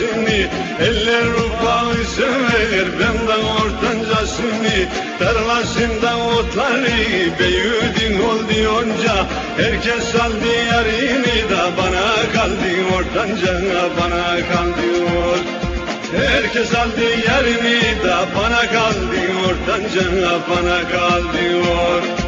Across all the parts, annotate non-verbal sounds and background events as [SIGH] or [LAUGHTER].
ortancasını Eller ufağı sever benden ortancasını Tarlasında otları. Büyüdün oldu yonca Herkes aldı yarini da bana kaldı ortanca bana kaldı or Herkes aldı yerini da bana kaldı ortanca bana kaldı or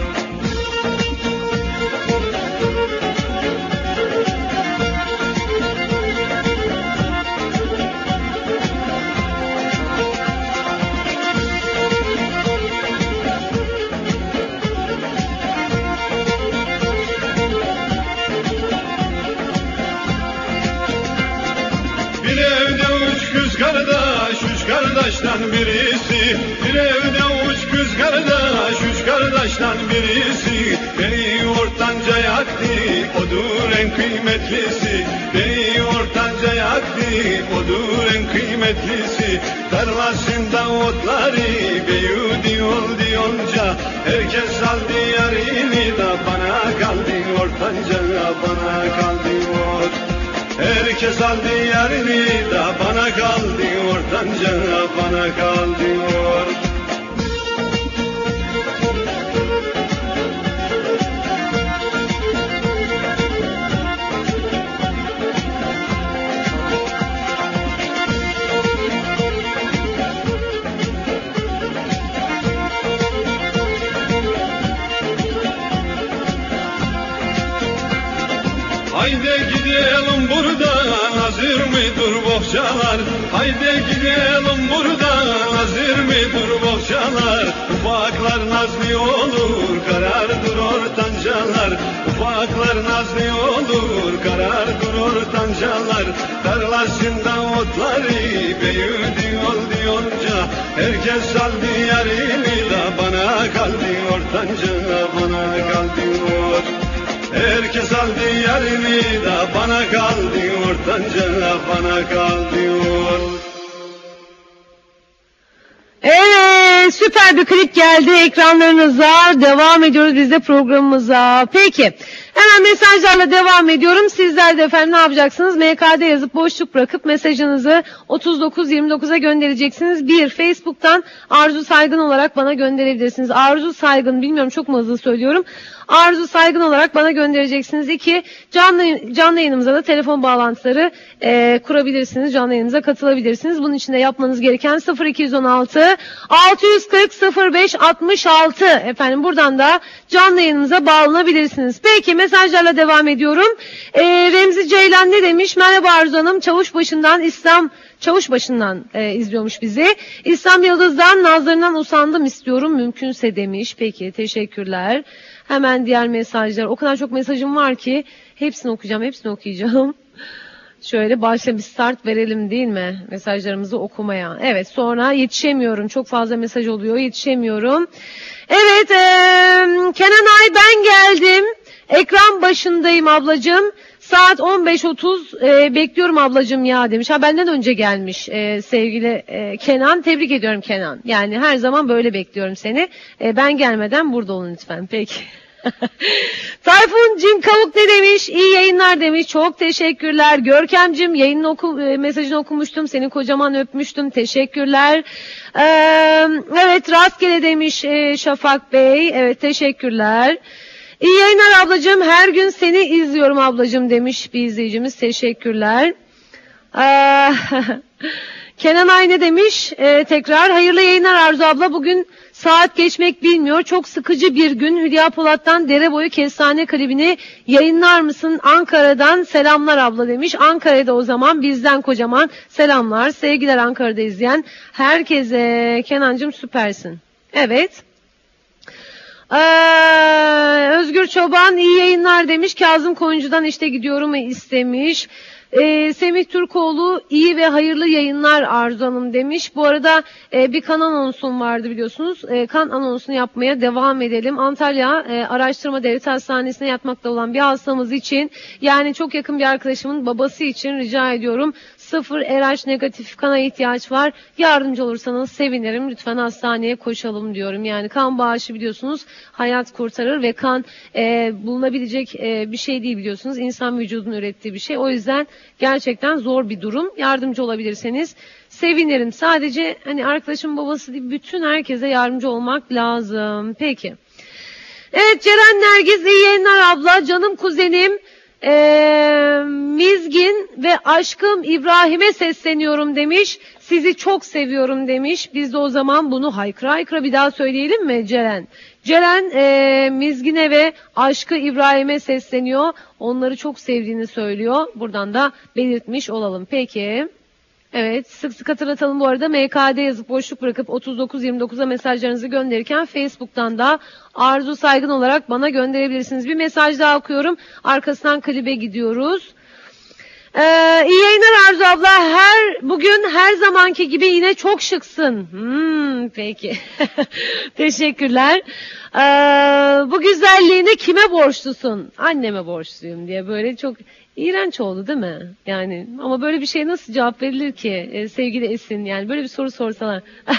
kardeşten birisi. Bir evde üç kız kardeş, üç kardeşten birisi. Beni ortanca yaktı, odur en kıymetlisi. Beni ortanca yaktı, odur en kıymetlisi. Tarlasında otları büyüdü oldu yonca. Herkes aldı yarini da bana kaldı ortanca, bana kaldı or. Herkes aldı yerini da bana kaldı ortanca bana kaldı or. Haydi gidelim hazır mıdır bohçalar? Ufaklar nazlı olur karardır ortancalar Ufaklar nazlı olur karardır ortancalar Tarlasında otları büyüdü oldu yonca Herkes aldı yerini da bana kaldı ortanca bana kaldı or Herkes aldı yerini da bana kaldı ortanca bana kaldı or. Süper bir klip geldi ekranlarınıza. Devam ediyoruz biz de programımıza. Peki hemen mesajlarla devam ediyorum. Sizler de efendim ne yapacaksınız? MKD yazıp boşluk bırakıp mesajınızı 3929'a göndereceksiniz. Bir Facebook'tan Arzu Saygın olarak bana gönderebilirsiniz. Arzu Saygın bilmiyorum çok mu hızlı söylüyorum. Arzu Saygın olarak bana göndereceksiniz. İki canlı, canlı yayınımıza da telefon bağlantıları e, kurabilirsiniz. Canlı yayınımıza katılabilirsiniz. Bunun için de yapmanız gereken 0216 640 05 66 efendim buradan da canlı yayınımıza bağlanabilirsiniz. Peki mesajlarla devam ediyorum. E, Remzi Ceylan ne demiş? Merhaba Arzu Hanım. Çavuşbaşı'ndan İslam Çavuşbaşı'ndan e, izliyormuş bizi. İslam Yıldız'dan nazlarından usandım istiyorum mümkünse demiş. Peki teşekkürler. Hemen diğer mesajlar. O kadar çok mesajım var ki hepsini okuyacağım, hepsini okuyacağım. [LAUGHS] Şöyle başla bir start verelim değil mi? Mesajlarımızı okumaya. Evet sonra yetişemiyorum. Çok fazla mesaj oluyor. Yetişemiyorum. Evet eee, Kenan Ay ben geldim. Ekran başındayım ablacığım. Saat 15.30 e, bekliyorum ablacığım ya demiş. Ha benden önce gelmiş e, sevgili e, Kenan. Tebrik ediyorum Kenan. Yani her zaman böyle bekliyorum seni. E, ben gelmeden burada olun lütfen. Peki. [LAUGHS] Tayfun Cin Kavuk ne demiş? İyi yayınlar demiş. Çok teşekkürler. Görkemcim yayının oku, e, mesajını okumuştum. Seni kocaman öpmüştüm. Teşekkürler. Ee, evet rastgele demiş e, Şafak Bey. Evet teşekkürler. İyi yayınlar ablacığım. Her gün seni izliyorum ablacığım demiş bir izleyicimiz. Teşekkürler. Ee, [LAUGHS] Kenan Ay ne demiş? Ee, tekrar hayırlı yayınlar Arzu abla. Bugün saat geçmek bilmiyor. Çok sıkıcı bir gün. Hülya Polat'tan Dere Boyu Kestane klibini yayınlar mısın? Ankara'dan selamlar abla demiş. Ankara'da o zaman bizden kocaman selamlar. Sevgiler Ankara'da izleyen herkese. Kenancığım süpersin. Evet. Ee, Özgür Çoban iyi yayınlar demiş. Kazım Koyuncu'dan işte gidiyorum istemiş. Ee, Semih Türkoğlu iyi ve hayırlı yayınlar Arzu Hanım demiş. Bu arada e, bir kan anonsum vardı biliyorsunuz. E, kan anonsunu yapmaya devam edelim. Antalya e, Araştırma Devlet Hastanesi'ne yatmakta olan bir hastamız için yani çok yakın bir arkadaşımın babası için rica ediyorum. Sıfır RH negatif kana ihtiyaç var. Yardımcı olursanız sevinirim. Lütfen hastaneye koşalım diyorum. Yani kan bağışı biliyorsunuz hayat kurtarır ve kan e, bulunabilecek e, bir şey değil biliyorsunuz. İnsan vücudunun ürettiği bir şey. O yüzden gerçekten zor bir durum. Yardımcı olabilirseniz sevinirim. Sadece hani arkadaşım babası değil bütün herkese yardımcı olmak lazım. Peki. Evet Ceren Nergiz iyi yayınlar abla. Canım kuzenim ee, Mizgin ve aşkım İbrahim'e sesleniyorum demiş. Sizi çok seviyorum demiş. Biz de o zaman bunu haykıra haykıra bir daha söyleyelim mi Ceren? Ceren e, Mizgin'e ve aşkı İbrahim'e sesleniyor. Onları çok sevdiğini söylüyor. Buradan da belirtmiş olalım. Peki. Evet sık sık hatırlatalım bu arada MKD yazıp boşluk bırakıp 3929'a mesajlarınızı gönderirken Facebook'tan da Arzu Saygın olarak bana gönderebilirsiniz. Bir mesaj daha okuyorum arkasından klibe gidiyoruz. Ee, iyi yayınlar Arzu abla. Her bugün her zamanki gibi yine çok şıksın. Hmm, peki. [LAUGHS] Teşekkürler. Ee, bu güzelliğini kime borçlusun? Anneme borçluyum diye böyle çok iğrenç oldu değil mi? Yani ama böyle bir şey nasıl cevap verilir ki ee, sevgili Esin? Yani böyle bir soru sorsalar. [LAUGHS]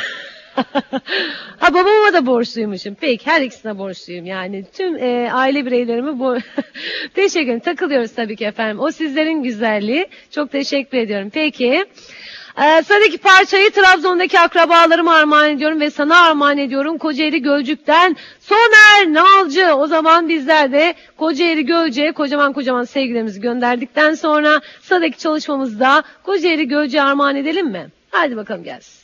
ha babama da borçluymuşum. Peki her ikisine borçluyum. Yani tüm e, aile bireylerimi bu [LAUGHS] teşekkür ederim. Takılıyoruz tabii ki efendim. O sizlerin güzelliği. Çok teşekkür ediyorum. Peki. Ee, sıradaki parçayı Trabzon'daki akrabalarıma armağan ediyorum ve sana armağan ediyorum. Kocaeli Gölcük'ten Soner Nalcı. O zaman bizler de Kocaeli Gölcük'e kocaman kocaman sevgilerimizi gönderdikten sonra sıradaki çalışmamızda Kocaeli Gölcük'e armağan edelim mi? Hadi bakalım gelsin.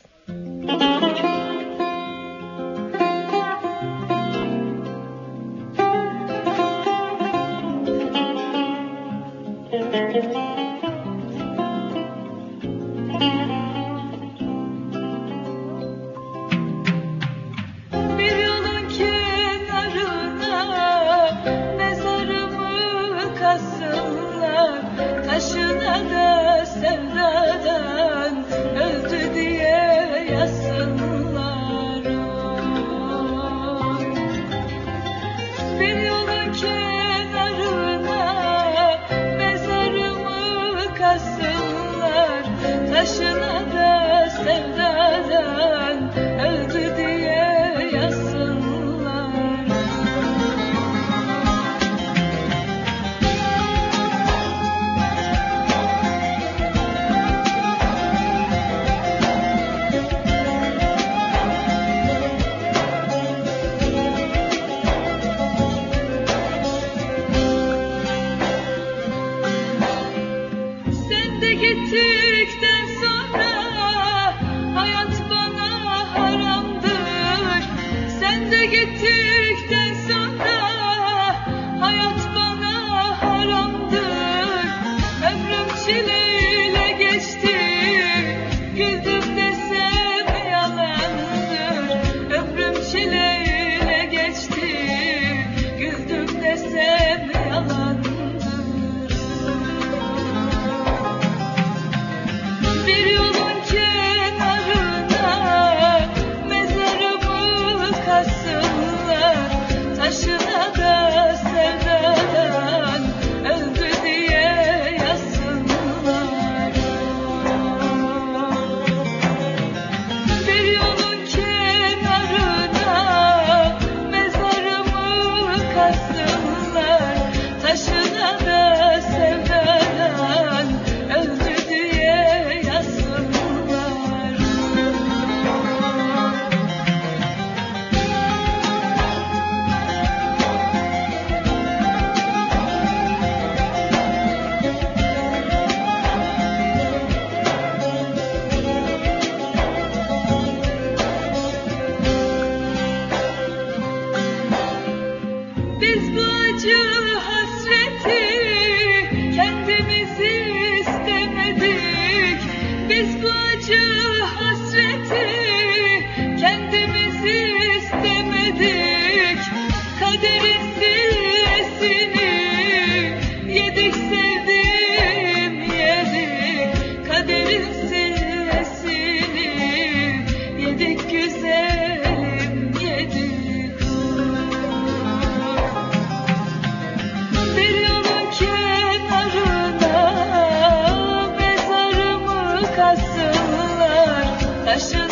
Kasınlar Taşına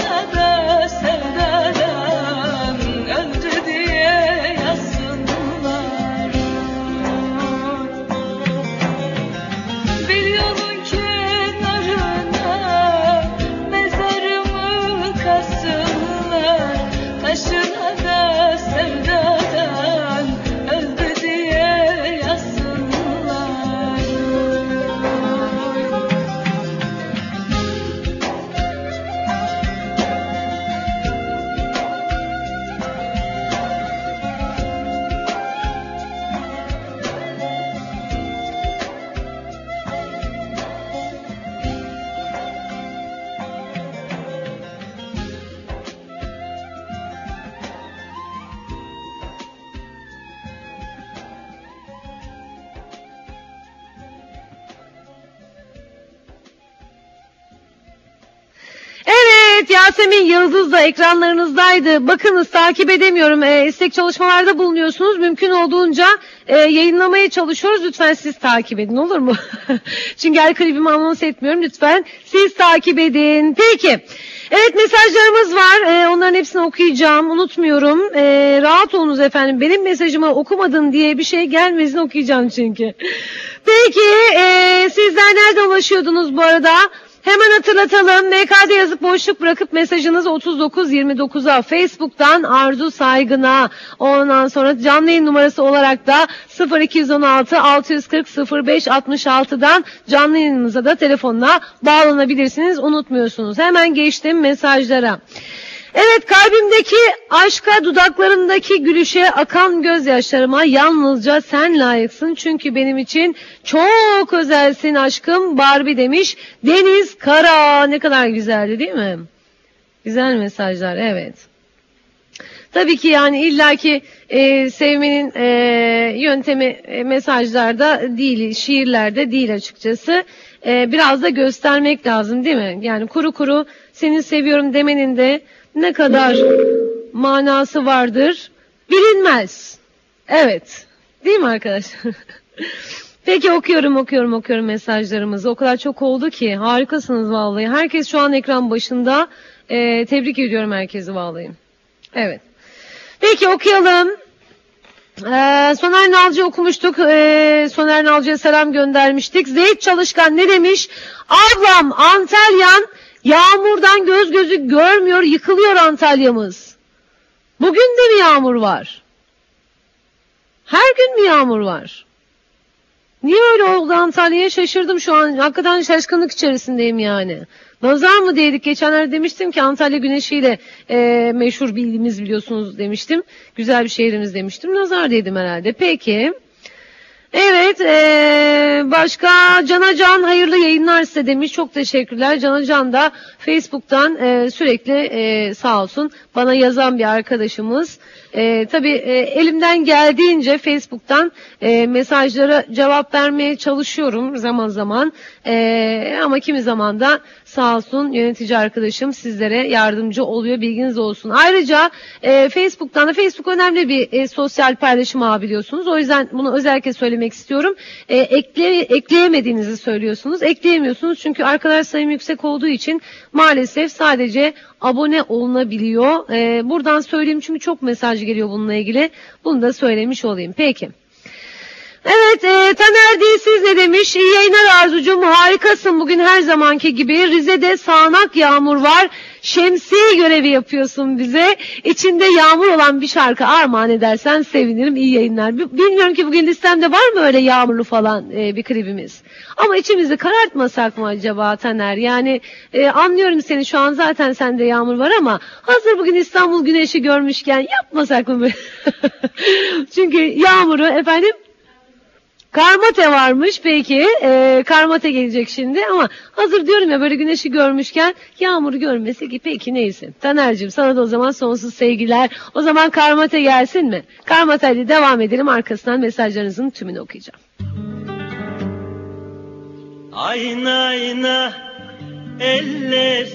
Yasemin Yıldız da ekranlarınızdaydı. Bakınız takip edemiyorum. E, istek çalışmalarda bulunuyorsunuz. Mümkün olduğunca e, yayınlamaya çalışıyoruz. Lütfen siz takip edin olur mu? [LAUGHS] Çünkü her klibimi anons etmiyorum. Lütfen siz takip edin. Peki. Evet mesajlarımız var. E, onların hepsini okuyacağım. Unutmuyorum. E, rahat olunuz efendim. Benim mesajımı okumadın diye bir şey gelmesin okuyacağım çünkü. [LAUGHS] Peki e, sizler nerede ulaşıyordunuz bu arada? Hemen hatırlatalım. MK'de yazıp boşluk bırakıp mesajınızı 3929'a Facebook'tan Arzu Saygın'a ondan sonra canlı yayın numarası olarak da 0216 640 05 66'dan canlı yayınımıza da telefonla bağlanabilirsiniz. Unutmuyorsunuz. Hemen geçtim mesajlara. Evet kalbimdeki aşka dudaklarındaki gülüşe akan gözyaşlarıma yalnızca sen layıksın. Çünkü benim için çok özelsin aşkım Barbie demiş. Deniz Kara ne kadar güzeldi değil mi? Güzel mesajlar evet. Tabii ki yani illaki e, sevmenin e, yöntemi e, mesajlarda değil, şiirlerde değil açıkçası. E, biraz da göstermek lazım değil mi? Yani kuru kuru seni seviyorum demenin de ne kadar manası vardır bilinmez. Evet. Değil mi arkadaşlar? [LAUGHS] Peki okuyorum okuyorum okuyorum mesajlarımızı. O kadar çok oldu ki harikasınız vallahi. Herkes şu an ekran başında. E, tebrik ediyorum herkesi vallahi. Evet. Peki okuyalım. Ee, Soner Nalcı okumuştuk. Ee, Soner Nalcı'ya selam göndermiştik. Zeyt Çalışkan ne demiş? Ablam Antalyan yağmurdan göz gözü görmüyor yıkılıyor Antalya'mız. Bugün de mi yağmur var? Her gün mü yağmur var? Niye öyle oldu Antalya'ya şaşırdım şu an. Hakikaten şaşkınlık içerisindeyim yani. Nazar mı dedik? Geçenlerde demiştim ki Antalya güneşiyle e, meşhur bildiğimiz biliyorsunuz demiştim. Güzel bir şehrimiz demiştim. Nazar dedim herhalde. Peki. Evet, e, başka Canacan hayırlı yayınlar size demiş. Çok teşekkürler. Canacan da Facebook'tan e, sürekli e, sağ olsun bana yazan bir arkadaşımız. E, tabii e, elimden geldiğince Facebook'tan e, mesajlara cevap vermeye çalışıyorum zaman zaman. E, ama kimi zaman da sağ olsun yönetici arkadaşım sizlere yardımcı oluyor bilginiz olsun. Ayrıca e, Facebook'tan da Facebook önemli bir e, sosyal paylaşım ağı biliyorsunuz. O yüzden bunu özellikle söylemek istiyorum. E, ekle, ekleyemediğinizi söylüyorsunuz. Ekleyemiyorsunuz çünkü arkadaş sayım yüksek olduğu için maalesef sadece abone olunabiliyor. E, buradan söyleyeyim çünkü çok mesaj geliyor bununla ilgili. Bunu da söylemiş olayım. Peki. Evet e, Taner Dilsiz ne demiş? İyi yayınlar Arzucuğum harikasın bugün her zamanki gibi. Rize'de sağanak yağmur var. Şemsiye görevi yapıyorsun bize. İçinde yağmur olan bir şarkı armağan edersen sevinirim. İyi yayınlar. Bilmiyorum ki bugün listemde var mı öyle yağmurlu falan e, bir klibimiz. Ama içimizi karartmasak mı acaba Taner? Yani e, anlıyorum seni şu an zaten sende yağmur var ama hazır bugün İstanbul güneşi görmüşken yapmasak mı? [LAUGHS] Çünkü yağmuru efendim Karmate varmış peki. Ee, karmate gelecek şimdi ama hazır diyorum ya böyle güneşi görmüşken yağmuru görmesi ki peki neyse. Taner'cim sana da o zaman sonsuz sevgiler. O zaman karmate gelsin mi? Karmate ile devam edelim arkasından mesajlarınızın tümünü okuyacağım. Ayna ayna eller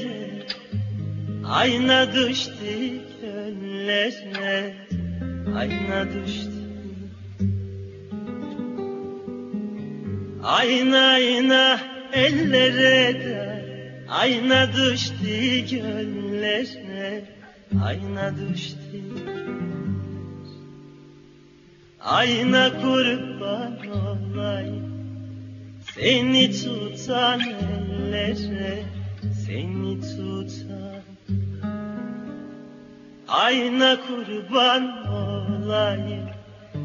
Ayna düştü göllere Ayna düştü Ayna ayna ellere de Ayna düştü göllere Ayna düştü. Ayna kurban olayım Seni tutan ellere Seni tutan. Ayna kurban olayım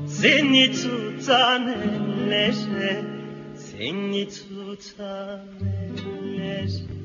Seni tutan ellere Seni tutan ellere Limanın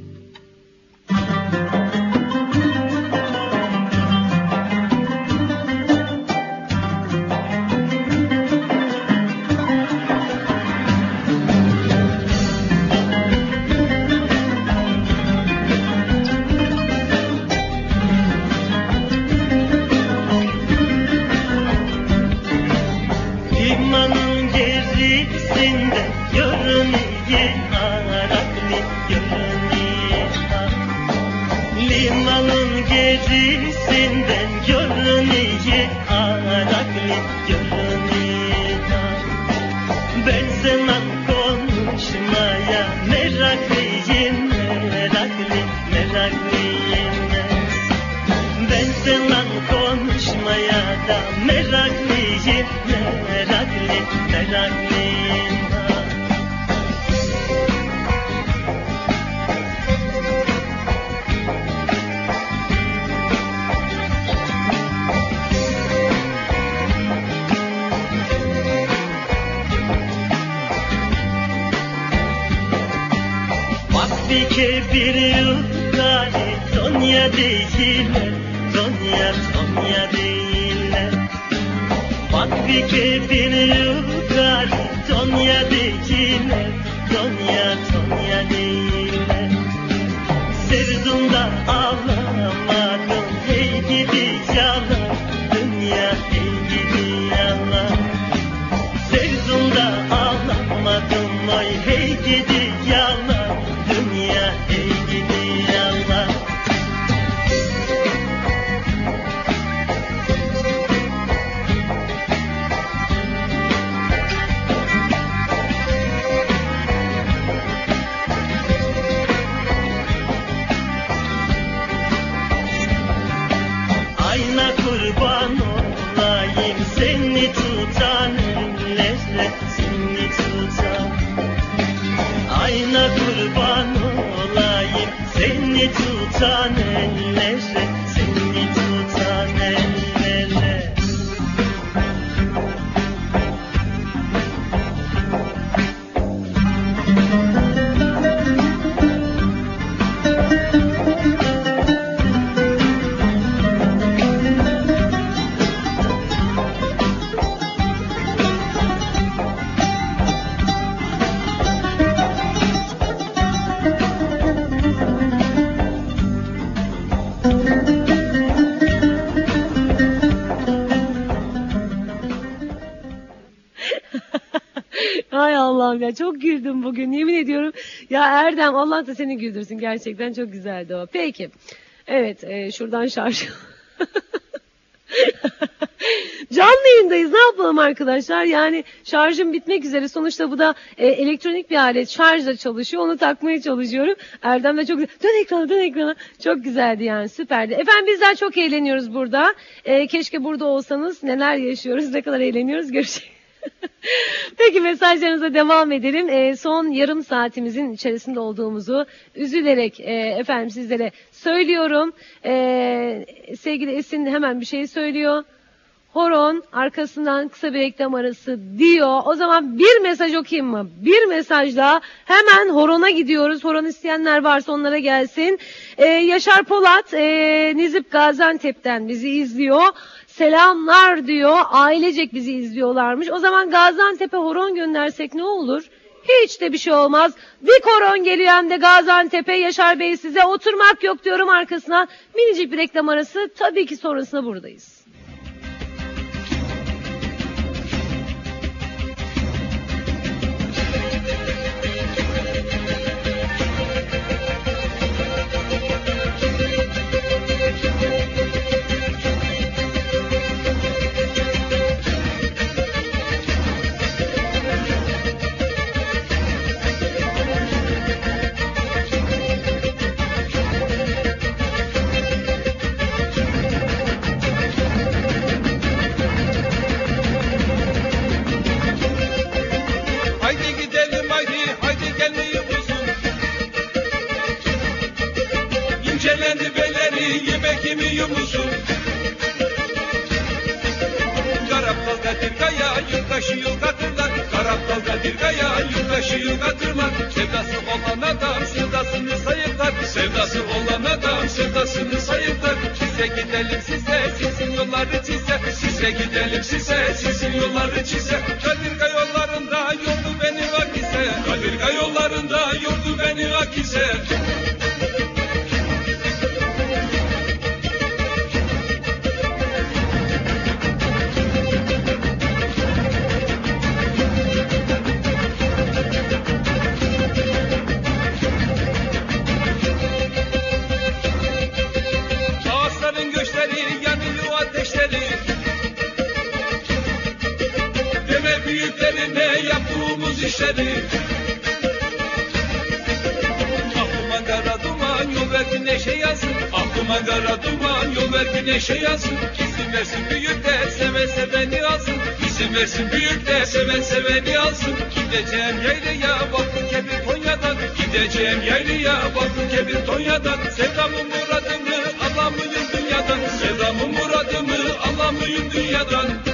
Bir yukarı Tonya değiller Tonya, Tonya değiller Vakti ki bir yukarı Tonya değiller Allah'ım ya çok güldüm bugün. Yemin ediyorum. Ya Erdem Allah da seni güldürsün. Gerçekten çok güzeldi o. Peki. Evet e, şuradan şarj. [LAUGHS] Canlı yayındayız. Ne yapalım arkadaşlar? Yani şarjım bitmek üzere. Sonuçta bu da e, elektronik bir alet. Şarjla çalışıyor. Onu takmaya çalışıyorum. Erdem de çok güzel dön ekrana dön ekrana. Çok güzeldi yani. Süperdi. Efendim bizler çok eğleniyoruz burada. E, keşke burada olsanız. Neler yaşıyoruz? Ne kadar eğleniyoruz? Görüşürüz [LAUGHS] Peki mesajlarınıza devam edelim. Ee, son yarım saatimizin içerisinde olduğumuzu üzülerek e, efendim sizlere söylüyorum. Ee, sevgili Esin hemen bir şey söylüyor. Horon arkasından kısa bir reklam arası diyor. O zaman bir mesaj okuyayım mı? Bir mesajla hemen Horon'a gidiyoruz. Horon isteyenler varsa onlara gelsin. Ee, Yaşar Polat e, Nizip Gaziantep'ten bizi izliyor. Selamlar diyor. Ailecek bizi izliyorlarmış. O zaman Gaziantep'e horon göndersek ne olur? Hiç de bir şey olmaz. Bir koron geliyor hem de Gaziantep'e. Yaşar Bey size oturmak yok diyorum arkasına. Minicik bir reklam arası. Tabii ki sonrasında buradayız. Versin büyükler seven seveni alsın Gideceğim. Yaylaya vakfı kebir Konya'dan Gideceğim. Yaylaya vakfı kebir Konya'dan. Sevdamın muradımı alamıyım dünyadan Sevdamın muradımı alamıyım dünyadan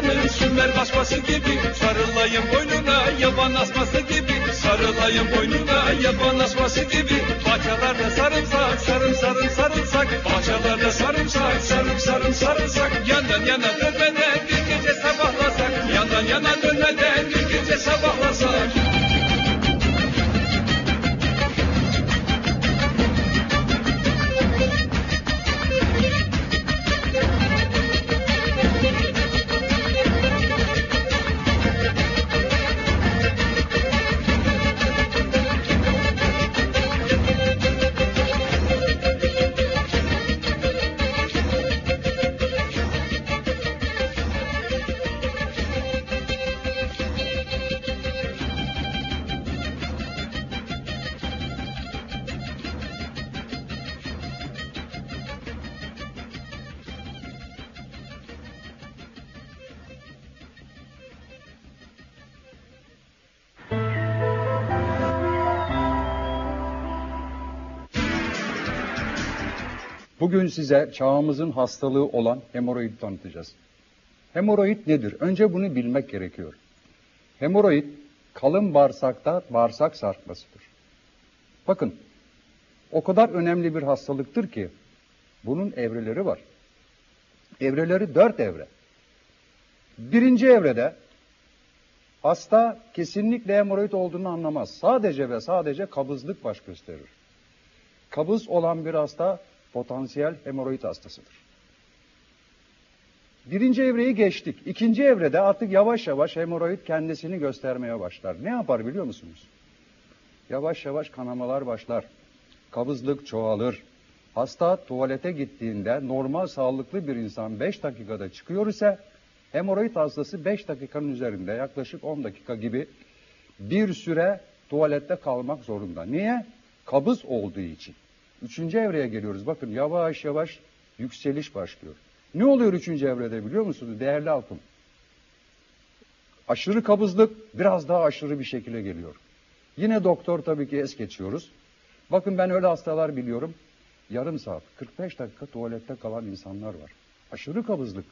pistanı, sümer basması gibi Sarılayım boynuna, yaban asması gibi. Sarılayım boynuna, yaban asması gibi. Bahçelerde sarımsak, sarım sarım sarımsak. Bahçelerde sarımsak, sarım sarım sarımsak. Yandan yana dönmeden bir gece sabahlasak. Yandan yana dönmeden bir gece sabahlasak Bugün size çağımızın hastalığı olan hemoroid tanıtacağız. Hemoroid nedir? Önce bunu bilmek gerekiyor. Hemoroid kalın bağırsakta bağırsak sarkmasıdır. Bakın o kadar önemli bir hastalıktır ki bunun evreleri var. Evreleri dört evre. Birinci evrede hasta kesinlikle hemoroid olduğunu anlamaz. Sadece ve sadece kabızlık baş gösterir. Kabız olan bir hasta potansiyel hemoroid hastasıdır. Birinci evreyi geçtik. İkinci evrede artık yavaş yavaş hemoroid kendisini göstermeye başlar. Ne yapar biliyor musunuz? Yavaş yavaş kanamalar başlar. Kabızlık çoğalır. Hasta tuvalete gittiğinde normal sağlıklı bir insan 5 dakikada çıkıyor ise hemoroid hastası 5 dakikanın üzerinde yaklaşık 10 dakika gibi bir süre tuvalette kalmak zorunda. Niye? Kabız olduğu için. Üçüncü evreye geliyoruz. Bakın yavaş yavaş yükseliş başlıyor. Ne oluyor üçüncü evrede biliyor musunuz değerli halkım? Aşırı kabızlık biraz daha aşırı bir şekilde geliyor. Yine doktor tabii ki es geçiyoruz. Bakın ben öyle hastalar biliyorum. Yarım saat, 45 dakika tuvalette kalan insanlar var. Aşırı kabızlık.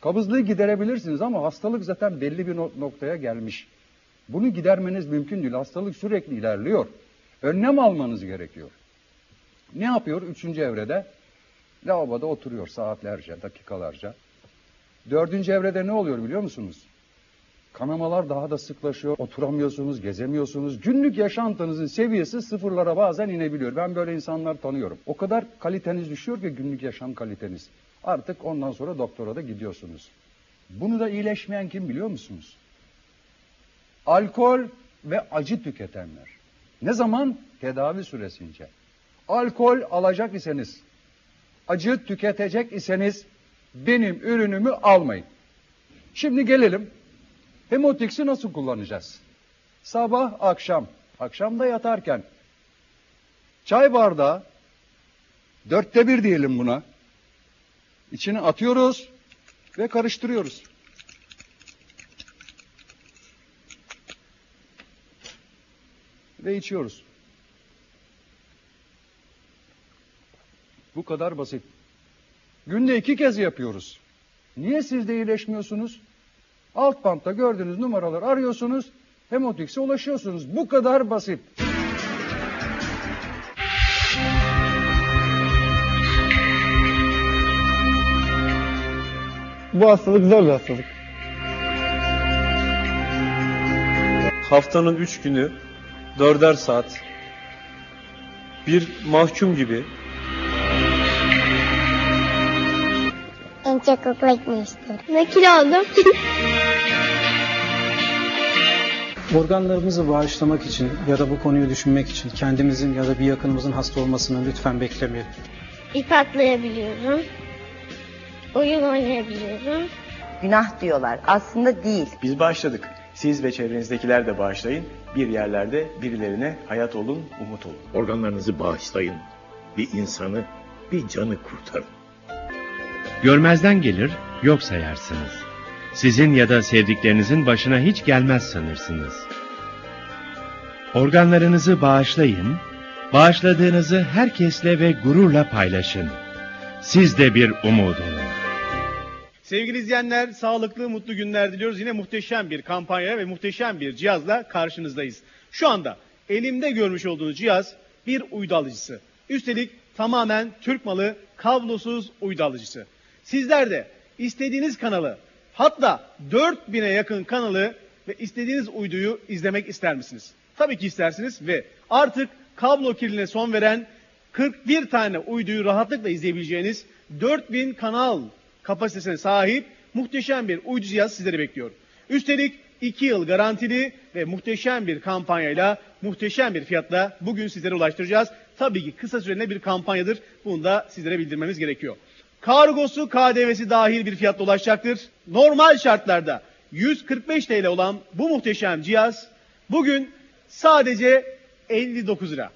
Kabızlığı giderebilirsiniz ama hastalık zaten belli bir no- noktaya gelmiş. Bunu gidermeniz mümkün değil. Hastalık sürekli ilerliyor. Önlem almanız gerekiyor. Ne yapıyor? Üçüncü evrede lavaboda oturuyor saatlerce, dakikalarca. Dördüncü evrede ne oluyor biliyor musunuz? Kanamalar daha da sıklaşıyor. Oturamıyorsunuz, gezemiyorsunuz. Günlük yaşantınızın seviyesi sıfırlara bazen inebiliyor. Ben böyle insanlar tanıyorum. O kadar kaliteniz düşüyor ki günlük yaşam kaliteniz. Artık ondan sonra doktora da gidiyorsunuz. Bunu da iyileşmeyen kim biliyor musunuz? Alkol ve acı tüketenler. Ne zaman? Tedavi süresince. Alkol alacak iseniz, acı tüketecek iseniz benim ürünümü almayın. Şimdi gelelim. Hemotix'i nasıl kullanacağız? Sabah, akşam. Akşamda yatarken çay bardağı dörtte bir diyelim buna. İçine atıyoruz ve karıştırıyoruz. Ve içiyoruz. Bu kadar basit. Günde iki kez yapıyoruz. Niye siz de iyileşmiyorsunuz? Alt bantta gördüğünüz numaraları arıyorsunuz, Hemotix'e ulaşıyorsunuz. Bu kadar basit. Bu hastalık zor bir hastalık. haftanın üç günü dörder saat bir mahkum gibi En çok okula istiyorum. Aldım? [LAUGHS] Organlarımızı bağışlamak için ya da bu konuyu düşünmek için kendimizin ya da bir yakınımızın hasta olmasını lütfen beklemeyelim. İp atlayabiliyorum. Oyun oynayabiliyorum. Günah diyorlar. Aslında değil. Biz başladık. Siz ve çevrenizdekiler de bağışlayın. Bir yerlerde birilerine hayat olun, umut olun. Organlarınızı bağışlayın. Bir insanı, bir canı kurtarın. Görmezden gelir, yok sayarsınız. Sizin ya da sevdiklerinizin başına hiç gelmez sanırsınız. Organlarınızı bağışlayın, bağışladığınızı herkesle ve gururla paylaşın. Siz de bir umut olun. Sevgili izleyenler, sağlıklı, mutlu günler diliyoruz. Yine muhteşem bir kampanya ve muhteşem bir cihazla karşınızdayız. Şu anda elimde görmüş olduğunuz cihaz bir uydu alıcısı. Üstelik tamamen Türk malı kablosuz uydu alıcısı. Sizler de istediğiniz kanalı, hatta 4000'e yakın kanalı ve istediğiniz uyduyu izlemek ister misiniz? Tabii ki istersiniz ve artık kablo kirliliğine son veren 41 tane uyduyu rahatlıkla izleyebileceğiniz 4000 kanal kapasitesine sahip muhteşem bir uydu cihaz sizleri bekliyor. Üstelik 2 yıl garantili ve muhteşem bir kampanyayla, muhteşem bir fiyatla bugün sizlere ulaştıracağız. Tabii ki kısa süreli bir kampanyadır. Bunu da sizlere bildirmemiz gerekiyor. Kargosu, KDV'si dahil bir fiyatla ulaşacaktır. Normal şartlarda 145 TL olan bu muhteşem cihaz bugün sadece 59 lira.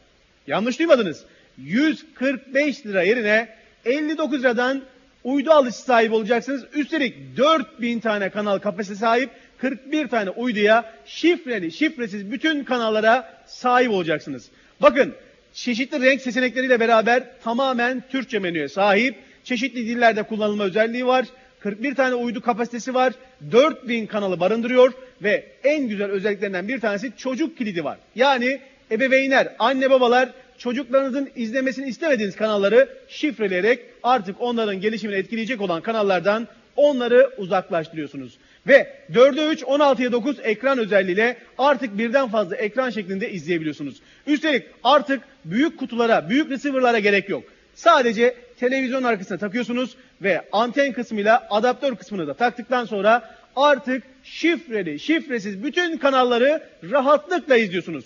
Yanlış duymadınız. 145 lira yerine 59 liradan uydu alıcısı sahibi olacaksınız. Üstelik 4000 tane kanal kapasite sahip 41 tane uyduya şifreli şifresiz bütün kanallara sahip olacaksınız. Bakın çeşitli renk seçenekleriyle beraber tamamen Türkçe menüye sahip. Çeşitli dillerde kullanılma özelliği var. 41 tane uydu kapasitesi var. 4000 kanalı barındırıyor ve en güzel özelliklerinden bir tanesi çocuk kilidi var. Yani ebeveynler, anne babalar çocuklarınızın izlemesini istemediğiniz kanalları şifreleyerek artık onların gelişimini etkileyecek olan kanallardan onları uzaklaştırıyorsunuz. Ve 4'e 3, 16'ya 9 ekran özelliğiyle artık birden fazla ekran şeklinde izleyebiliyorsunuz. Üstelik artık büyük kutulara, büyük receiver'lara gerek yok. Sadece televizyon arkasına takıyorsunuz ve anten kısmıyla adaptör kısmını da taktıktan sonra artık şifreli, şifresiz bütün kanalları rahatlıkla izliyorsunuz.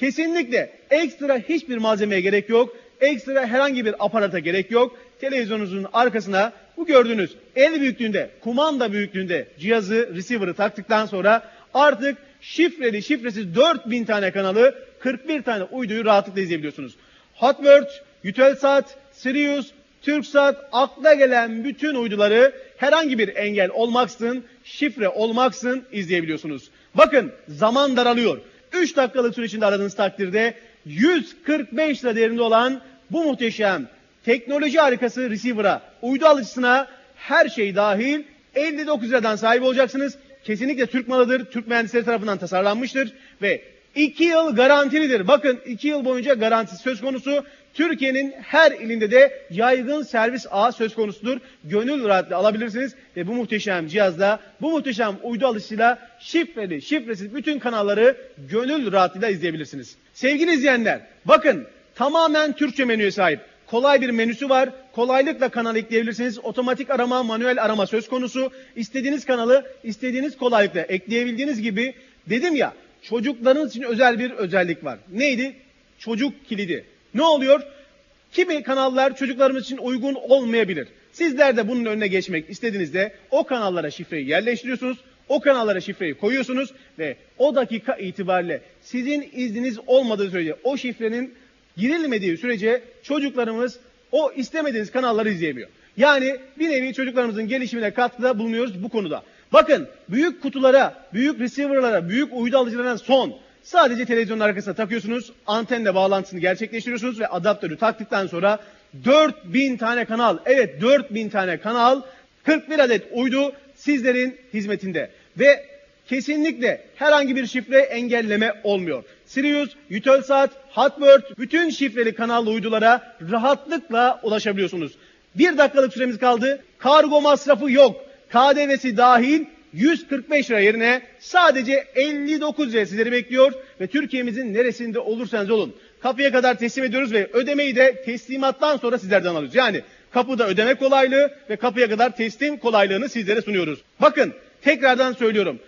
Kesinlikle ekstra hiçbir malzemeye gerek yok. Ekstra herhangi bir aparata gerek yok. Televizyonunuzun arkasına bu gördüğünüz el büyüklüğünde, kumanda büyüklüğünde cihazı, receiver'ı taktıktan sonra artık şifreli şifresiz 4000 tane kanalı 41 tane uyduyu rahatlıkla izleyebiliyorsunuz. Hotbird, Eutelsat, Sirius, TürkSat akla gelen bütün uyduları herhangi bir engel olmaksızın, şifre olmaksızın izleyebiliyorsunuz. Bakın zaman daralıyor. 3 dakikalık süre içinde aradığınız takdirde 145 lira değerinde olan bu muhteşem teknoloji harikası receiver'a, uydu alıcısına her şey dahil 59 liradan sahip olacaksınız. Kesinlikle Türk malıdır. Türk mühendisleri tarafından tasarlanmıştır ve 2 yıl garantilidir. Bakın 2 yıl boyunca garantisi söz konusu. Türkiye'nin her ilinde de yaygın servis ağı söz konusudur. Gönül rahatlığı alabilirsiniz ve bu muhteşem cihazla, bu muhteşem uydu alışıyla şifreli, şifresiz bütün kanalları gönül rahatlığıyla izleyebilirsiniz. Sevgili izleyenler, bakın tamamen Türkçe menüye sahip. Kolay bir menüsü var. Kolaylıkla kanal ekleyebilirsiniz. Otomatik arama, manuel arama söz konusu. İstediğiniz kanalı istediğiniz kolaylıkla ekleyebildiğiniz gibi dedim ya çocuklarınız için özel bir özellik var. Neydi? Çocuk kilidi. Ne oluyor? Kimi kanallar çocuklarımız için uygun olmayabilir. Sizler de bunun önüne geçmek istediğinizde o kanallara şifreyi yerleştiriyorsunuz. O kanallara şifreyi koyuyorsunuz ve o dakika itibariyle sizin izniniz olmadığı sürece o şifrenin girilmediği sürece çocuklarımız o istemediğiniz kanalları izleyemiyor. Yani bir nevi çocuklarımızın gelişimine katkıda bulunuyoruz bu konuda. Bakın büyük kutulara, büyük receiver'lara, büyük uydu alıcılarına son. Sadece televizyonun arkasına takıyorsunuz, antenle bağlantısını gerçekleştiriyorsunuz ve adaptörü taktıktan sonra 4000 tane kanal, evet 4000 tane kanal, 41 adet uydu sizlerin hizmetinde. Ve kesinlikle herhangi bir şifre engelleme olmuyor. Sirius, Eutelsat, Hotbird bütün şifreli kanallı uydulara rahatlıkla ulaşabiliyorsunuz. Bir dakikalık süremiz kaldı. Kargo masrafı yok. KDV'si dahil 145 lira yerine sadece 59 lira sizleri bekliyor ve Türkiye'mizin neresinde olursanız olun kapıya kadar teslim ediyoruz ve ödemeyi de teslimattan sonra sizlerden alıyoruz. Yani kapıda ödeme kolaylığı ve kapıya kadar teslim kolaylığını sizlere sunuyoruz. Bakın tekrardan söylüyorum.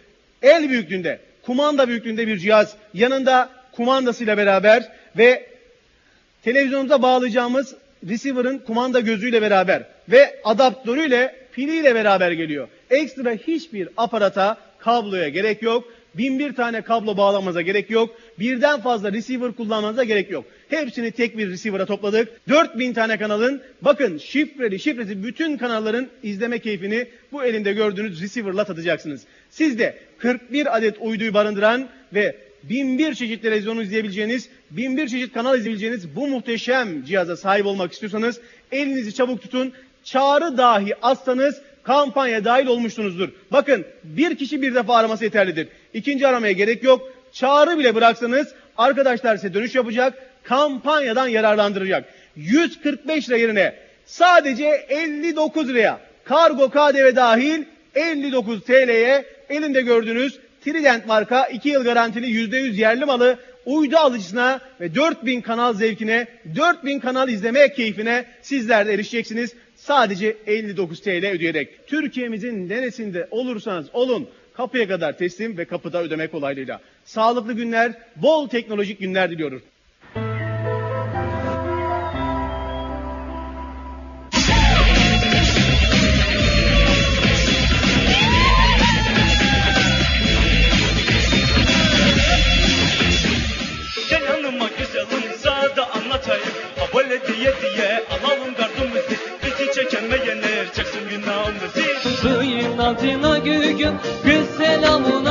El büyüklüğünde, kumanda büyüklüğünde bir cihaz yanında kumandasıyla beraber ve televizyonumuza bağlayacağımız receiver'ın kumanda gözüyle beraber ve adaptörüyle piliyle beraber geliyor. Ekstra hiçbir aparata kabloya gerek yok. Bin bir tane kablo bağlamanıza gerek yok. Birden fazla receiver kullanmanıza gerek yok. Hepsini tek bir receiver'a topladık. 4000 tane kanalın bakın şifreli şifresi bütün kanalların izleme keyfini bu elinde gördüğünüz receiver'la tadacaksınız. Siz de 41 adet uyduyu barındıran ve bin bir çeşit televizyonu izleyebileceğiniz, bin bir çeşit kanal izleyebileceğiniz bu muhteşem cihaza sahip olmak istiyorsanız elinizi çabuk tutun. Çağrı dahi atsanız kampanya dahil olmuşsunuzdur. Bakın bir kişi bir defa araması yeterlidir. İkinci aramaya gerek yok. Çağrı bile bıraksanız arkadaşlar size dönüş yapacak. Kampanyadan yararlandıracak. 145 lira yerine sadece 59 liraya kargo KDV dahil 59 TL'ye elinde gördüğünüz Trident marka 2 yıl garantili %100 yerli malı uydu alıcısına ve 4000 kanal zevkine, 4000 kanal izleme keyfine sizler de erişeceksiniz. Sadece 59 TL ödeyerek. Türkiye'mizin neresinde olursanız olun kapıya kadar teslim ve kapıda ödeme kolaylığıyla. Sağlıklı günler, bol teknolojik günler diliyoruz. Suyun altına gügüm Kız selamun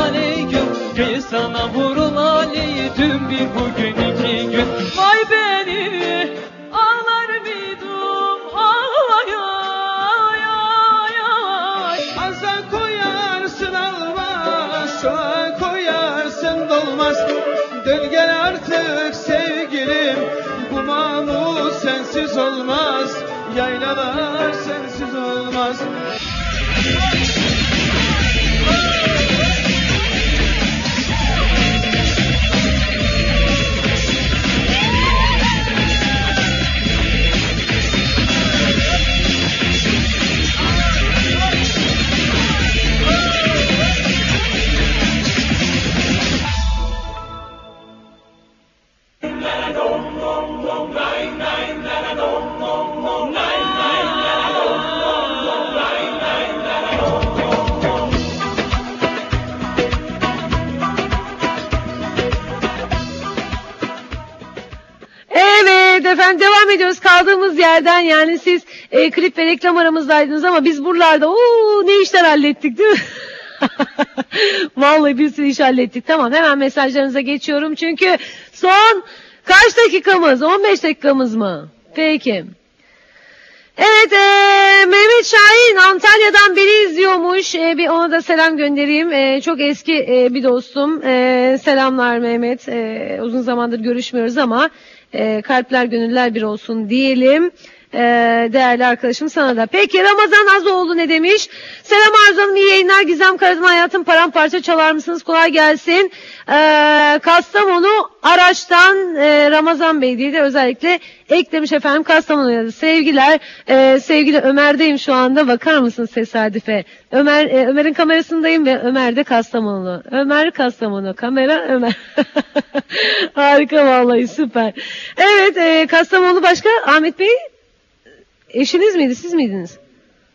kaldığımız yerden yani siz e, klip ve reklam aramızdaydınız ama biz buralarda ooo ne işler hallettik değil mi? [LAUGHS] Vallahi bir sürü iş hallettik. Tamam hemen mesajlarınıza geçiyorum çünkü son kaç dakikamız? 15 dakikamız mı? Peki. Evet e, Mehmet Şahin Antalya'dan beni izliyormuş. E, bir ona da selam göndereyim. E, çok eski e, bir dostum. E, selamlar Mehmet. E, uzun zamandır görüşmüyoruz ama e, kalpler gönüller bir olsun diyelim. E, değerli arkadaşım sana da. Peki Ramazan Azoğlu ne demiş? Selam Arzu Hanım iyi yayınlar. Gizem Karadın hayatım paramparça çalar mısınız? Kolay gelsin. E, Kastamonu Araç'tan e, Ramazan Bey diye de özellikle eklemiş efendim Kastamonu'ya da sevgiler. E, sevgili Ömer'deyim şu anda. Bakar mısınız tesadüfe? Ömer e, Ömer'in kamerasındayım ve Ömer de Kastamonu. Ömer Kastamonu. Kamera Ömer. [LAUGHS] Harika vallahi süper. Evet e, Kastamonu başka Ahmet Bey eşiniz miydi siz miydiniz?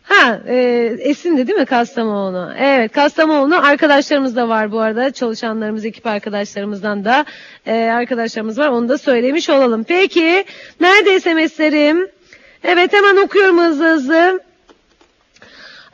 Ha, e, Esin'di değil mi Kastamonu? Evet, Kastamonu arkadaşlarımız da var bu arada. Çalışanlarımız, ekip arkadaşlarımızdan da e, arkadaşlarımız var. Onu da söylemiş olalım. Peki, nerede SMS'lerim? Evet, hemen okuyorum hızlı hızlı.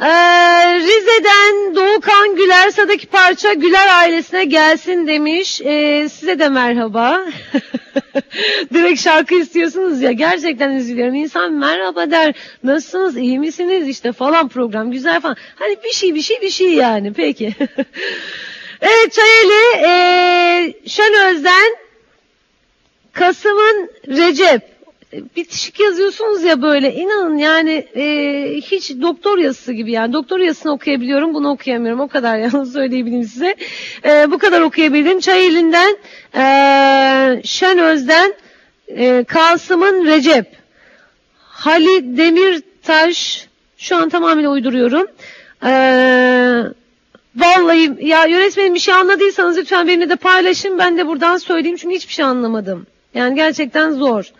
Ee, Rize'den Doğukan Güler Sadaki parça Güler ailesine gelsin demiş. Ee, size de merhaba. [LAUGHS] [LAUGHS] Direkt şarkı istiyorsunuz ya gerçekten üzülüyorum. İnsan merhaba der. Nasılsınız? iyi misiniz? işte falan program güzel falan. Hani bir şey bir şey bir şey yani. Peki. [LAUGHS] evet Çayeli ee, Şenöz'den Kasım'ın Recep bitişik yazıyorsunuz ya böyle. İnanın yani e, hiç doktor yazısı gibi yani. Doktor yazısını okuyabiliyorum bunu okuyamıyorum. O kadar [LAUGHS] yani söyleyebilirim size. E, bu kadar okuyabildim. Çayeli'nden e, Şenöz'den e, Kasım'ın Recep. Hali Demirtaş şu an tamamıyla uyduruyorum. E, vallahi ya yönetmenim bir şey anladıysanız lütfen benimle de paylaşın. Ben de buradan söyleyeyim çünkü hiçbir şey anlamadım. Yani gerçekten zor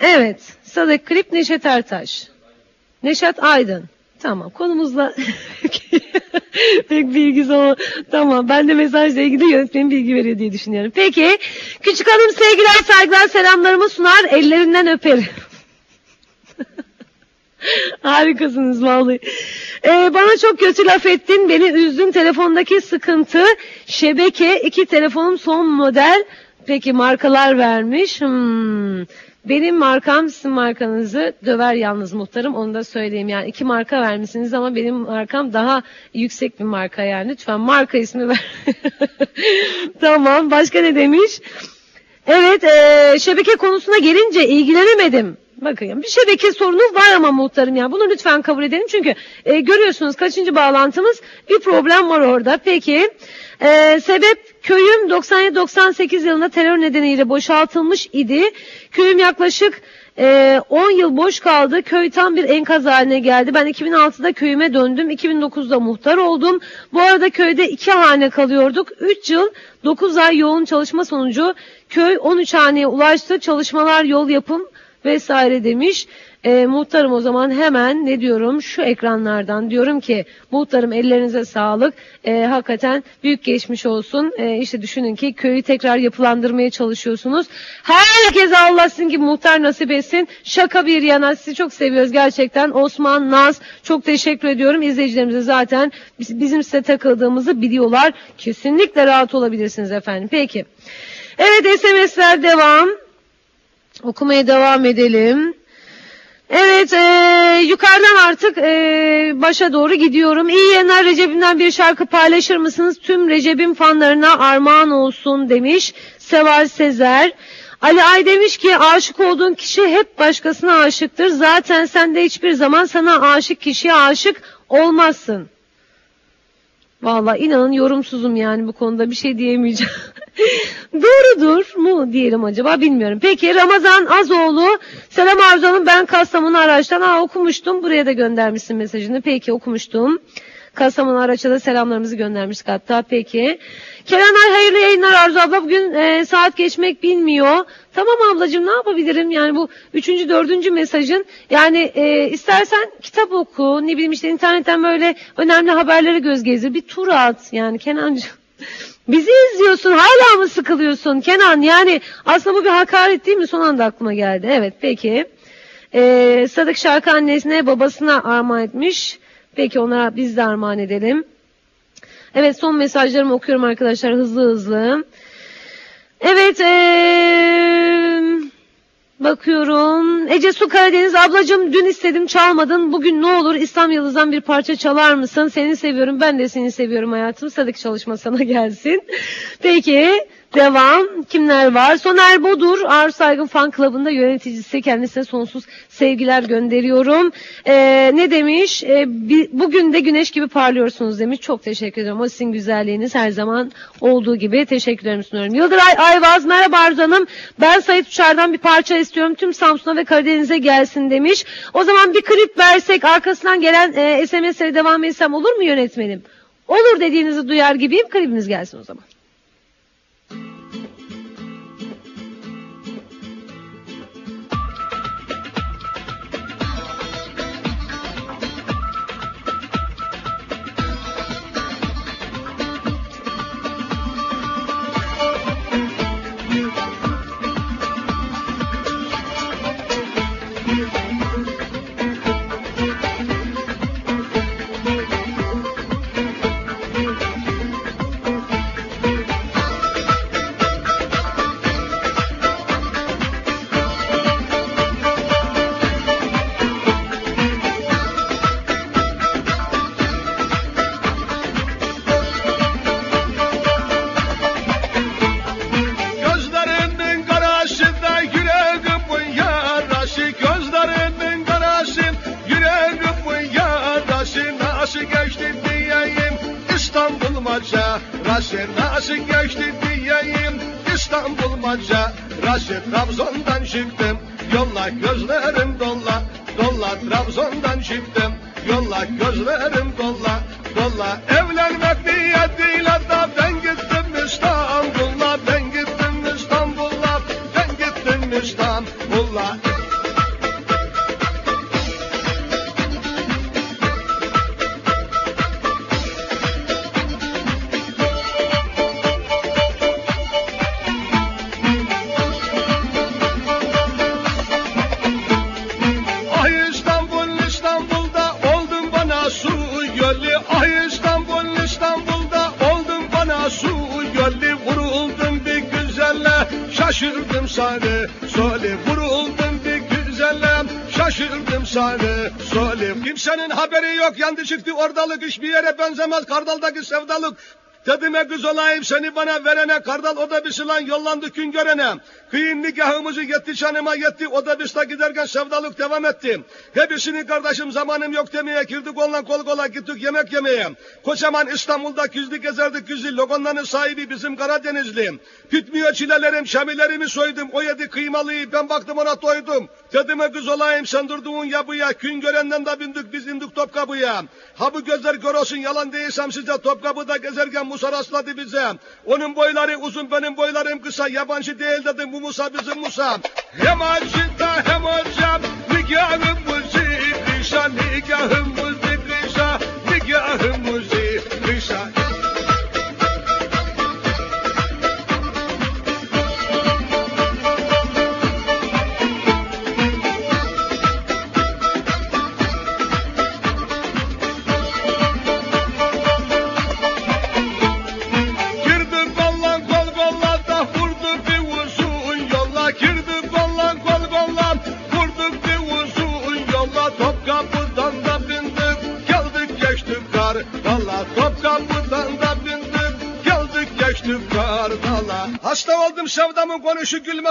Evet. Sadık Klip Neşet Ertaş. Neşet Aydın. Tamam konumuzla [LAUGHS] pek bilgisi o. Tamam ben de mesajla ilgili yönetmenin bilgi veriyor diye düşünüyorum. Peki küçük hanım sevgiler saygılar selamlarımı sunar ellerinden öperim. [LAUGHS] Harikasınız vallahi. Ee, bana çok kötü laf ettin, beni üzdün. Telefondaki sıkıntı, şebeke, iki telefonum son model. Peki markalar vermiş. Hmm. Benim markam sizin markanızı döver yalnız muhtarım onu da söyleyeyim. Yani iki marka vermişsiniz ama benim markam daha yüksek bir marka yani. Lütfen marka ismi ver. [LAUGHS] tamam başka ne demiş? Evet e, şebeke konusuna gelince ilgilenemedim. Bakın bir şebeke sorunu var ama muhtarım ya. Bunu lütfen kabul edelim. Çünkü e, görüyorsunuz kaçıncı bağlantımız bir problem var orada. Peki e, sebep köyüm 97-98 yılında terör nedeniyle boşaltılmış idi. Köyüm yaklaşık e, 10 yıl boş kaldı. Köy tam bir enkaz haline geldi. Ben 2006'da köyüme döndüm. 2009'da muhtar oldum. Bu arada köyde iki hane kalıyorduk. 3 yıl 9 ay yoğun çalışma sonucu köy 13 haneye ulaştı. Çalışmalar, yol yapım vesaire demiş. E, muhtarım o zaman hemen ne diyorum şu ekranlardan diyorum ki muhtarım ellerinize sağlık. E, hakikaten büyük geçmiş olsun. E, işte düşünün ki köyü tekrar yapılandırmaya çalışıyorsunuz. Herkese Allah sizin gibi muhtar nasip etsin. Şaka bir yana sizi çok seviyoruz gerçekten. Osman, Naz çok teşekkür ediyorum. İzleyicilerimize zaten bizim size takıldığımızı biliyorlar. Kesinlikle rahat olabilirsiniz efendim. Peki. Evet SMS'ler devam. Okumaya devam edelim. Evet e, yukarıdan artık e, başa doğru gidiyorum. İyi yayınlar Recep'imden bir şarkı paylaşır mısınız? Tüm Recep'in fanlarına armağan olsun demiş Seval Sezer. Ali Ay demiş ki aşık olduğun kişi hep başkasına aşıktır. Zaten sen de hiçbir zaman sana aşık kişiye aşık olmazsın. Valla inanın yorumsuzum yani bu konuda bir şey diyemeyeceğim. [LAUGHS] [LAUGHS] Doğrudur mu diyelim acaba bilmiyorum. Peki Ramazan Azoğlu selam Arzu Hanım ben Kastamonu Araç'tan ha, okumuştum buraya da göndermişsin mesajını peki okumuştum. Kastamonu Araç'a da selamlarımızı göndermiştik hatta peki. Kerenay hayırlı yayınlar Arzu abla bugün e, saat geçmek bilmiyor. Tamam ablacığım ne yapabilirim yani bu üçüncü dördüncü mesajın yani e, istersen kitap oku ne bileyim işte internetten böyle önemli haberleri göz gezdir bir tur at yani Kenancığım. Bizi izliyorsun hala mı sıkılıyorsun Kenan? Yani aslında bu bir hakaret değil mi? Son anda aklıma geldi. Evet peki. Ee, Sadık şarkı annesine babasına armağan etmiş. Peki ona biz de armağan edelim. Evet son mesajlarımı okuyorum arkadaşlar hızlı hızlı. Evet ee, bakıyorum. Ece Su Karadeniz ablacığım dün istedim çalmadın. Bugün ne olur İslam Yıldız'dan bir parça çalar mısın? Seni seviyorum ben de seni seviyorum hayatım. Sadık çalışma sana gelsin. Peki devam. Kimler var? Soner Bodur Ağır Saygın Fan Club'ında yöneticisi. Kendisine sonsuz sevgiler gönderiyorum. Ee, ne demiş? Ee, bi- bugün de güneş gibi parlıyorsunuz demiş. Çok teşekkür ederim. O sizin güzelliğiniz her zaman olduğu gibi teşekkürlerimi sunuyorum. Yıldıray Ayvaz merhaba Arzu Hanım. Ben Sayit Uçar'dan bir parça istiyorum. Tüm Samsun'a ve Karadeniz'e gelsin demiş. O zaman bir klip versek arkasından gelen e, SMS'lere devam etsem olur mu yönetmenim? Olur dediğinizi duyar gibiyim. Klibiniz gelsin o zaman. Gözlerim dolla Dolla Trabzon'dan çıktım yolla gözlerim dolla Dolla. Evlenmek niyetiyle da ben gittim İstanbul'a Ben gittim İstanbul'a Ben gittim İstanbul'a kimsenin haberi yok. Yandı çıktı ordalık Hiçbir yere benzemez. Kardaldaki sevdalık Dedime kız olayım seni bana verene kardal o da bir lan yollandı gün görene. Kıyın nikahımızı yetti canıma yetti o da biz giderken sevdalık devam etti. Hepsini kardeşim zamanım yok demeye girdik onunla kol kola gittik yemek yemeye. Kocaman İstanbul'da güzdü gezerdik güzlü logonların sahibi bizim Karadenizli. Bitmiyor çilelerim şamilerimi soydum o yedi kıymalıyı ben baktım ona doydum. Dedime kız olayım sen durduğun yapıya gün görenden de bindik biz indik Topkapı'ya. Ha bu gözler gör olsun yalan değilsem size Topkapı'da gezerken Musa rastladı bize. Onun boyları uzun benim boylarım kısa yabancı değil dedim bu Musa bizim Musa. Hem acıda hem hocam nikahımızı kışa nikahımızı kışa nikahımızı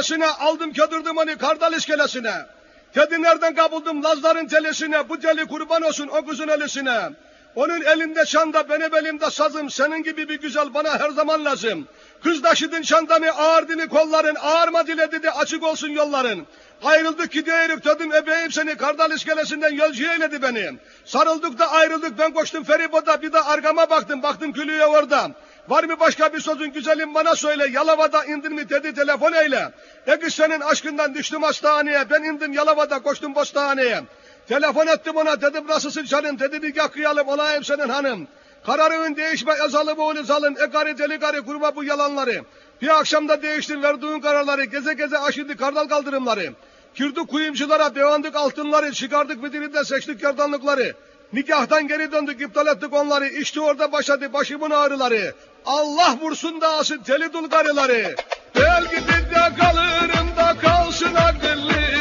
gülmesine aldım ködürdüm onu Kardal iskelesine. Kedi nereden kabuldum? Lazların telesine. Bu deli kurban olsun o kızın elisine. Onun elinde çanda, benim elimde sazım. Senin gibi bir güzel bana her zaman lazım. Kız taşıdın çantamı, ağırdı mı? Kolların, ağırma dile dedi, açık olsun yolların. Ayrıldık gidiyoruz. Dedim ebeyim seni. Kardal iskelesinden yolcu eyledi beni. Sarıldık da ayrıldık. Ben koştum feriboda. Bir de arkama baktım. Baktım gülüyor orada. Var mı başka bir sözün güzelim bana söyle Yalova'da indin mi dedi telefon eyle. De senin aşkından düştüm hastaneye ben indim Yalova'da koştum bostaneye. Telefon ettim ona dedim nasılsın canım dedi bir kıyalım olayım senin hanım. Kararın değişme ezalı boğulu zalım. E karı deli karı kurma bu yalanları. Bir akşamda değiştir verdiğin kararları. Geze geze aşırdı kardal kaldırımları. Girdik kuyumculara beğendik altınları. Çıkardık müdürinde seçtik gerdanlıkları. Nikahtan geri döndük iptal ettik onları. İşte orada başladı başımın ağrıları. Allah vursun da asın teli dul karıları. Belki de kalırım da kalsın akıllıları.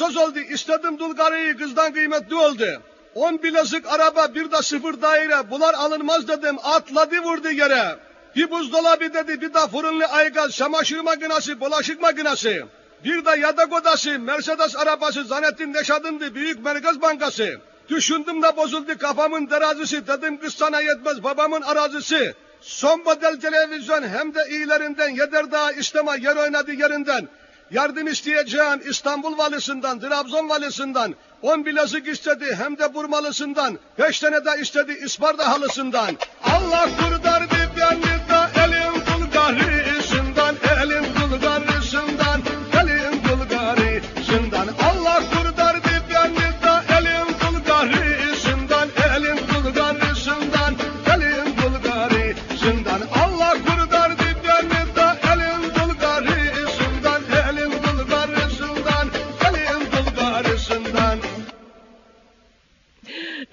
Söz oldu. İstedim dul karıyı kızdan kıymetli oldu. On bilezik araba bir de sıfır daire bunlar alınmaz dedim atladı vurdu yere. Bir buzdolabı dedi, bir de fırınlı aygaz, çamaşır makinesi, bulaşık makinesi. Bir de yatak odası, Mercedes arabası, zannettim Neşad'ındı, Büyük Merkez Bankası. Düşündüm de bozuldu kafamın terazisi, dedim kız sana yetmez babamın arazisi. Son model televizyon hem de iyilerinden, yeder daha isteme yer oynadı yerinden. Yardım isteyeceğim İstanbul valisinden, Trabzon valisinden. On bilezik istedi hem de Burmalısından. Beş tane de istedi İsparta halısından. Allah kurtardı beni de elim kul gahrisinden.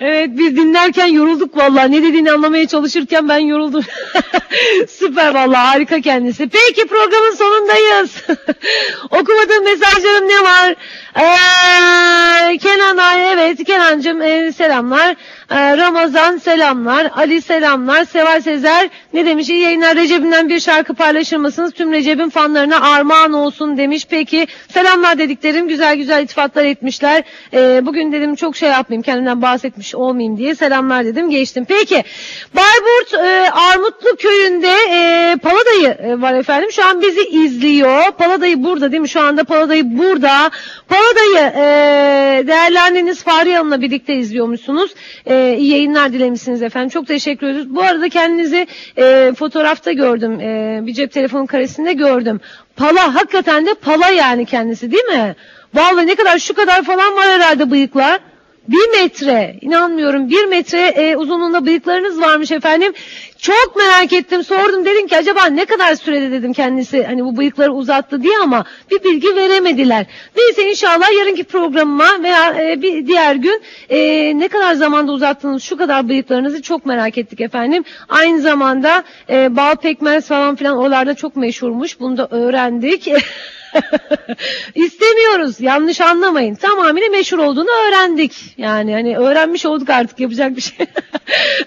Hey, Evet biz dinlerken yorulduk vallahi. Ne dediğini anlamaya çalışırken ben yoruldum. [LAUGHS] Süper vallahi harika kendisi. Peki programın sonundayız. [LAUGHS] Okumadığım mesajlarım ne var? Ee, Kenan Ay evet Kenancığım e, selamlar. Ee, Ramazan selamlar. Ali selamlar. Seval Sezer ne demiş? İyi yayınlar Recep'imden bir şarkı paylaşır mısınız? Tüm Recep'in fanlarına armağan olsun demiş. Peki selamlar dediklerim güzel güzel iltifatlar etmişler. Ee, bugün dedim çok şey yapmayayım kendimden bahsetmiş olmayayım diye selamlar dedim geçtim. Peki Bayburt e, Armutlu köyünde e, Paladayı e, var efendim. Şu an bizi izliyor. Paladayı burada değil mi? Şu anda Paladayı burada. Paladayı e, değerli anneniz Fahriye Hanım'la birlikte izliyormuşsunuz. E, iyi yayınlar dilemişsiniz efendim. Çok teşekkür ediyoruz. Bu arada kendinizi e, fotoğrafta gördüm. E, bir cep telefonu karesinde gördüm. Pala hakikaten de pala yani kendisi değil mi? Vallahi ne kadar şu kadar falan var herhalde bıyıklar. Bir metre inanmıyorum bir metre e, uzunluğunda bıyıklarınız varmış efendim. Çok merak ettim sordum dedim ki acaba ne kadar sürede dedim kendisi hani bu bıyıkları uzattı diye ama bir bilgi veremediler. Neyse inşallah yarınki programıma veya e, bir diğer gün e, ne kadar zamanda uzattınız şu kadar bıyıklarınızı çok merak ettik efendim. Aynı zamanda e, bal pekmez falan filan oralarda çok meşhurmuş bunu da öğrendik. [LAUGHS] [LAUGHS] İstemiyoruz. Yanlış anlamayın. Tamamıyla meşhur olduğunu öğrendik. Yani hani öğrenmiş olduk artık yapacak bir şey. [LAUGHS]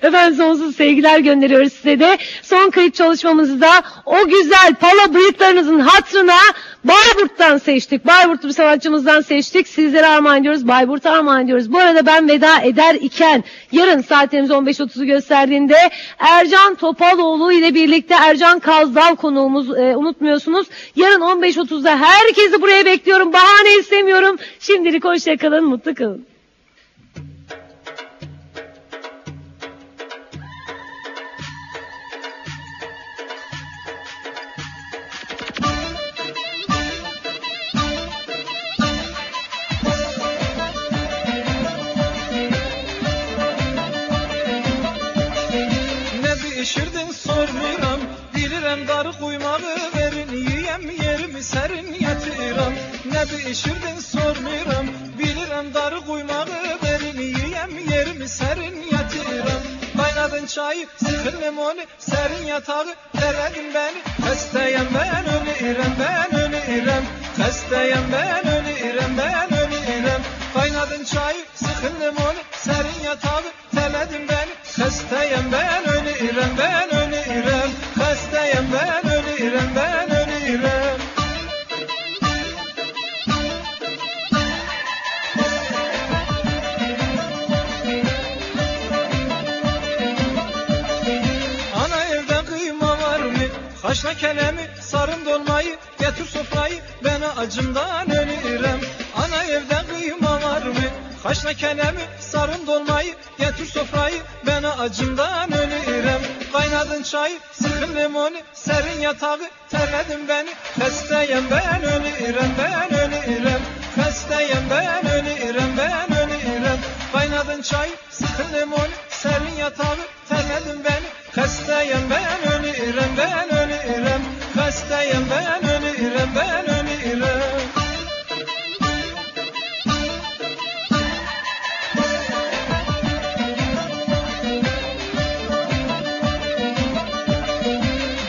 Efendim sonsuz sevgiler gönderiyoruz size de. Son kayıt çalışmamızı da o güzel pala bıyıklarınızın hatrına Bayburt'tan seçtik. Bayburtlu bir sanatçımızdan seçtik. Sizlere armağan ediyoruz. Bayburt'a armağan ediyoruz. Bu arada ben veda eder iken yarın saatimiz 15.30'u gösterdiğinde Ercan Topaloğlu ile birlikte Ercan Kazdal konuğumuz e, unutmuyorsunuz. Yarın 15.30'da herkesi buraya bekliyorum. Bahane istemiyorum. Şimdilik hoşçakalın. Mutlu kalın. açımdan ölürüm. Ana evde kıyma var mı? Haşla kelemi, sarım dolmayı Getir sofrayı, ben acımdan ölürüm. Kaynadın çayı, sıkın limonu. Serin yatağı, terledin beni. Festeyim ben ölürüm, ben ölürüm. Festeyim ben ölürüm, ben ölürüm. Kaynadın çayı, sıkın limonu. Serin yatağı, terledin beni. Festeyim ben ölürüm, ben ölürüm. Festeyim ben ölürüm, ben ölürüm söyle.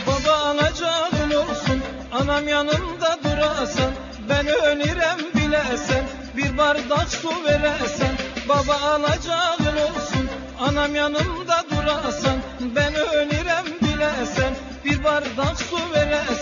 Baba anacağın olsun anam yanımda durasan ben ölürem bilesen bir bardak su veresen. Baba anacağın olsun anam yanımda durasan ben ölürem bilesen bir bardak su veresen.